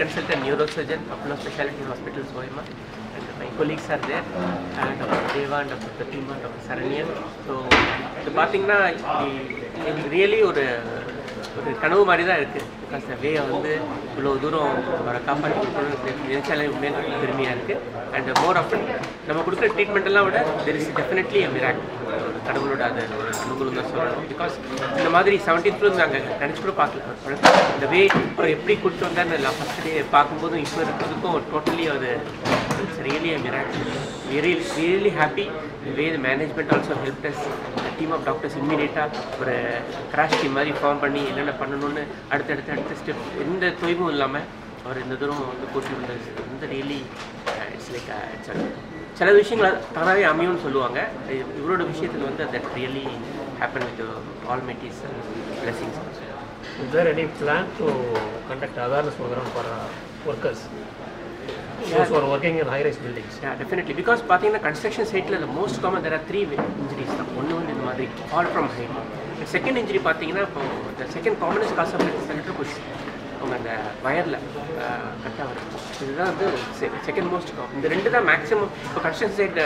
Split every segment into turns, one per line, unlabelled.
consultant neurosurgeon of Apollo Specialty Hospitals, Bohema. And my colleagues are there, uh, Dr. Deva and Dr. Pratima, Dr. Saranyan. So, the parting na, really or ஒரு கனவு மாதிரி தான் இருக்குது because வே வந்து இவ்வளோ தூரம் அவரை காப்பாற்றி கொடுக்கணும்னு நினைச்சாலே உண்மையாக பெருமையாக இருக்குது அண்ட் மோர் ஆஃப் நம்ம கொடுக்குற ட்ரீட்மெண்ட்டெல்லாம் விட தெர் இஸ் டெஃபினெட்லி மிராக் கடவுளோட அது ஒரு அனுகூலம் தான் சொல்லணும். பிகாஸ் இந்த மாதிரி செவன்டீன்த்ல நாங்கள் நினச்சி கூட பார்க்கல. இந்த வே அவர் எப்படி கூப்பிட்டு வந்தார் ஃபஸ்ட் டே பார்க்கும்போதும் இப்போ இருக்கிறதுக்கும் டோட்டலி அது it's really a miracle really really happy way happy management also the team of doctors இம்மிடியேட்டாக ஒரு கிராஷ் டீம் மாதிரி ஃபார்ம் பண்ணி என்னென்ன பண்ணணும்னு அடுத்தடுத்து அடுத்த ஸ்டெப் எந்த தொய்வும் இல்லாமல் அவர் இந்த தூரம் வந்து கூட்டி வந்தது வந்து ரியலி இட்ஸ் லைக் இட்ஸ் சில விஷயங்கள் தானாகவே அமையும்னு சொல்லுவாங்க. இவரோட விஷயத்தில் வந்து that really happen with all and blessings
Is there any plan to conduct awareness program for uh, workers? Those who are working in high-rise buildings.
Yeah, definitely. Because பார்த்தீங்கன்னா construction சைட்டில் most common there are three injuries தான். ஒன்று வந்து இந்த மாதிரி fall from height. Second injury பார்த்தீங்கன்னா இப்போ cause of death is central push அவங்க அந்த வயரில் கட்டாக வரும் இதுதான் வந்து செகண்ட் மோஸ்ட் இந்த ரெண்டு தான் மேக்ஸிமம் இப்போ கன்ஸ்ட்ரக்ஷன் சைட்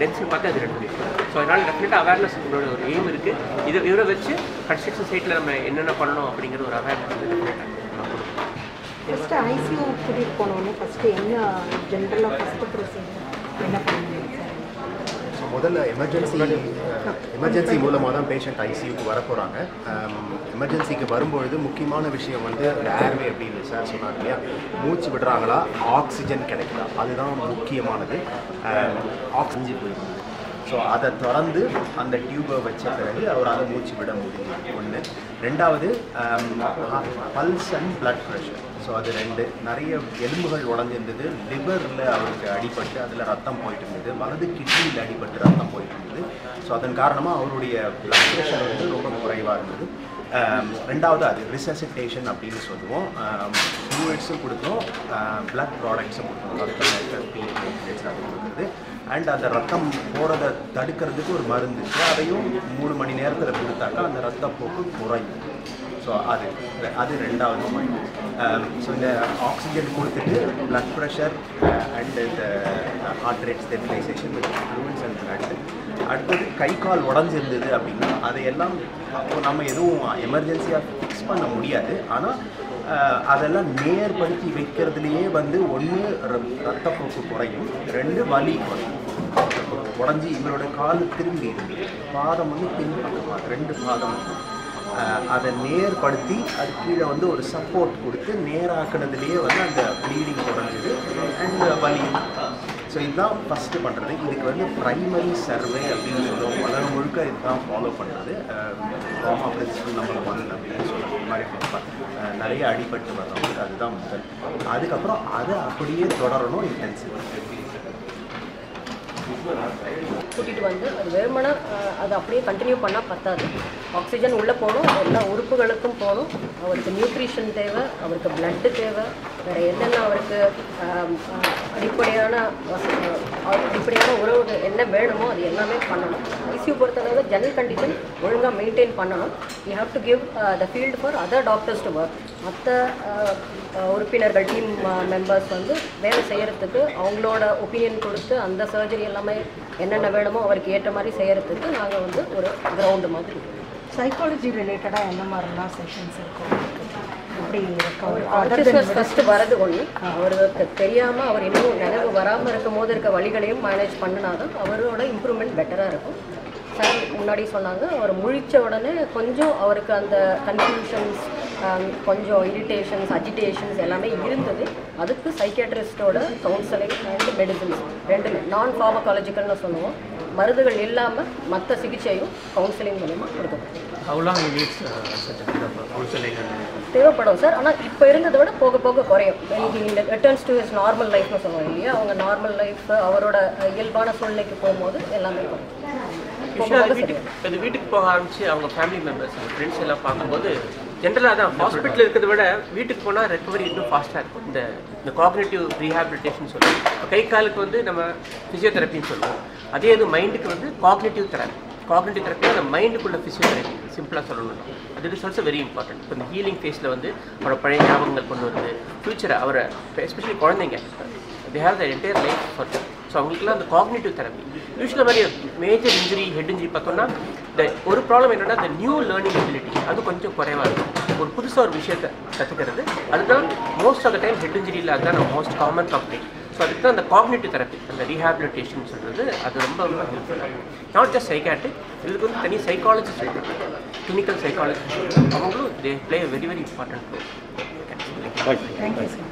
டென்சிட்டி பார்த்தா அது ரெண்டு. ஸோ அதனால் டெஃபினட்டாக அவேர்னஸ் உங்களோட ஒரு எய்ம் இருக்குது இது இவரை வச்சு கன்ஸ்ட்ரக்ஷன் சைட்டில் நம்ம என்னென்ன பண்ணணும் அப்படிங்கிற ஒரு அவேர்னஸ் வந்து
ஃபஸ்ட்டு ஐசியூ கூட்டிகிட்டு போனோடனே ஃபஸ்ட்டு என்ன ஜென்ரலாக ஃபஸ்ட்டு ப்ரொசீஜர் என்ன பண்ணுவீங்க சார்
ஸோ முதல்ல எமர்ஜென்சி எமர்ஜென்சி மூலமாக தான் பேஷண்ட் ஐசியூக்கு வர போகிறாங்க எமர்ஜென்சிக்கு வரும்பொழுது முக்கியமான விஷயம் வந்து இந்த ஏர்வே அப்படின்னு சார் சொன்னார் இல்லையா? மூச்சு விடுறாங்களா? ஆக்சிஜன் கிடைக்குதா? அதுதான் முக்கியமானது. ஆக்சிஜன் போயிருந்தது ஸோ அதை திறந்து அந்த டியூபை வச்ச பிறகு அவரால் மூச்சு விட முடிஞ்சது ஒன்று ரெண்டாவது pulse and blood pressure so அது ரெண்டு. நிறைய எலும்புகள் உடஞ்சிருந்தது. லிவரில் அவருக்கு அடிபட்டு அதில் ரத்தம் போயிட்டு இருந்தது வலது கிட்னியில் அடிபட்டு ரத்தம் போயிட்டு இருந்தது ஸோ அதன் காரணமாக அவருடைய பிளட் ப்ரெஷர் வந்து ரொம்ப குறைவாக இருந்தது. Um, ரெண்டாவது அது ரிசசிட்டேஷன் அப்படின்னு சொல்லுவோம். Um, ஃப்ளூயிட்ஸும் கொடுத்தோம். Uh, பிளட் ப்ராடக்ட்ஸும் கொடுத்தோம். அது கொடுக்குறது. அண்ட் அந்த ரத்தம் போகிறத தடுக்கிறதுக்கு ஒரு மருந்து. அதையும் மூணு மணி நேரத்தில் கொடுத்தாக்கா அந்த ரத்தப்போக்கு குறையும். ஸோ அது அது ரெண்டாவது பாயிண்ட் ஸோ um, இந்த ஆக்சிஜன் கொடுத்துட்டு ப்ளட் ப்ரெஷர் அண்ட் இந்த heart rate stabilisation with and blood அடுத்தது கை கால் உடஞ்சிருந்தது அப்படின்னா அதையெல்லாம் அப்போ நம்ம எதுவும் எமர்ஜென்சியாக ஃபிக்ஸ் பண்ண முடியாது. ஆனால் uh, அதெல்லாம் நேர்படுத்தி வைக்கிறதுலையே வந்து ஒன்று ரத்தப்போக்கு குறையும். ரெண்டு வலி குறையும். உடஞ்சி இவரோட கால் திரும்பி இருந்து பாதம் வந்து பின்பக்கமாக ரெண்டு பாதம். அதை நேர்படுத்தி அது கீழே வந்து ஒரு சப்போர்ட் கொடுத்து நேராக்குனதுலேயே வந்து அந்த ப்ளீடிங் குறைஞ்சிது அண்ட் வலி. ஸோ இதுதான் ஃபஸ்ட்டு பண்ணுறது இதுக்கு வந்து ப்ரைமரி சர்வே அப்படின்னு சொல்லுவோம். உலகம் முழுக்க இதுதான் ஃபாலோ பண்ணுறது ரோமா பிரின்சிபல் நம்பர் ஒன் அப்படின்னு சொல்லுவோம். இந்த மாதிரி நிறைய அடிபட்டு வர்றவங்களுக்கு அதுதான் முதல். அதுக்கப்புறம் அதை அப்படியே தொடரணும் இன்டென்சிவ்
கூட்டிகிட்டு வந்து அது வெறுமனே அது அப்படியே கண்டினியூ பண்ணால் பத்தாது. ஆக்சிஜன் உள்ளே போகணும் எல்லா உறுப்புகளுக்கும் போகணும் அவருக்கு நியூட்ரிஷன் தேவை அவருக்கு பிளட்டு தேவை வேறு என்னென்ன அவருக்கு அடிப்படையான அடிப்படையான உறவு என்ன வேணுமோ அது எல்லாமே பண்ணணும். ஐசியூ பொறுத்தளவு ஜெனரல் கண்டிஷன் ஒழுங்காக மெயின்டைன் பண்ணணும். You have to give the field for other doctors to work மற்ற உறுப்பினர்கள் டீம் மெம்பர்ஸ் வந்து வேலை செய்கிறதுக்கு அவங்களோட ஒப்பீனியன் கொடுத்து அந்த சர்ஜரி எல்லாமே என்னென்ன வேணுமோ அவருக்கு ஏற்ற மாதிரி செய்கிறதுக்கு நாங்கள் வந்து ஒரு கிரவுண்டு மாதிரி இருக்கோம்.
சைக்காலஜி ரிலேட்டடாக என்ன மாதிரிலாம் செஷன்ஸ் இருக்கும் எப்படி
ஃபஸ்ட்டு வரது ஒன்று அவருக்கு தெரியாமல் அவர் இன்னும் நினைவு வராமல் இருக்கும் போது இருக்க வழிகளையும் மேனேஜ் பண்ணினாதான் அவரோட இம்ப்ரூவ்மெண்ட் பெட்டராக இருக்கும். சார் முன்னாடி சொன்னாங்க அவர் முழிச்ச உடனே கொஞ்சம் அவருக்கு அந்த கன்ஃபியூஷன்ஸ் கொஞ்சம் இரிட்டேஷன்ஸ் அஜிடேஷன்ஸ் எல்லாமே இருந்தது. அதுக்கு சைக்கியாட்ரிஸ்டோட கவுன்சிலிங் அண்ட் மெடிசின்ஸ் ரெண்டுமே. நான் ஃபார்மகாலஜிக்கல்னு சொல்லுவோம். மருந்துகள் இல்லாமல் மற்ற சிகிச்சையும் கவுன்சிலிங் மூலமாக கொடுக்கணும்.
Uh,
தேவைப்படும் சார். ஆனால் இப்போ இருந்ததை விட போக போக குறையும். இந்த ரிட்டர்ன்ஸ் டு ஹிஸ் நார்மல் லைஃப்னு சொல்லுவாங்க இல்லையா? அவங்க நார்மல் லைஃப் அவரோட இயல்பான சூழ்நிலைக்கு போகும்போது எல்லாமே
வீட்டுக்கு வீட்டுக்கு போக ஆரம்பிச்சு அவங்க ஃபேமிலி மெம்பர்ஸ் ஃப்ரெண்ட்ஸ் எல்லாம் பார்க்கும்போது ஜென்ரலாக தான் ஹாஸ்பிட்டல் இருக்கிறத விட வீட்டுக்கு போனால் ரெக்கவரி இன்னும் ஃபாஸ்ட்டாக இருக்கும். இந்த இந்த காக்னேட்டிவ் ரீஹாபிலிட்டேஷன் சொல்லுவோம். கை காலுக்கு வந்து நம்ம ஃபிசியோதெரப்பின்னு சொல்லுவோம். அதே இது மைண்டுக்கு வந்து காக்னேட்டிவ் தெரப்பி காக்னேட்டிவ் தெரப்பி அந்த மைண்டுக்குள்ள ஃபிசியோதெரப்பி சிம்பிளாக சொல்லணும் அது இஸ் ஆல்சோ வெரி இம்பார்ட்டன்ட் இப்போ இந்த ஹீலிங் ஃபேஸில் வந்து அவரோட பழைய ஞாபகங்கள் கொண்டு வருது ஃபியூச்சரை அவரை எஸ்பெஷலி குழந்தைங்க they have the entire life for so அவங்களுக்குலாம் அந்த காக்னேட்டிவ் தெரப்பி யூஸ்வலாக மாதிரி மேஜர் இன்ஜுரி ஹெட் இன்ஜுரி பார்த்தோம்னா இந்த ஒரு ப்ராப்ளம் என்னென்னா இந்த நியூ லேர்னிங் எபிலிட்டி அது கொஞ்சம் குறைவாக இருக்கும். ஒரு புதுசாக ஒரு விஷயத்தை கற்றுக்கிறது அதுதான் most of the time head இன்ஜுரியில் அதுதான் மோஸ்ட் காமன் கம்ப்ளைண்ட் ஸோ அதுக்கு தான் அந்த காக்னிட்டிவ் தெரப்பி அந்த ரீஹாபிலிட்டேஷன் சொல்கிறது அது ரொம்ப ரொம்ப ஹெல்ப்ஃபுல்லாக இருக்கும் நாட் ஜஸ்ட் சைக்காட்ரிக் இதுக்கு வந்து தனி சைக்காலஜிஸ்ட் இருக்காங்க கிளினிக்கல் சைக்காலஜிஸ்ட் அவங்களும் they play very very important role
thank you sir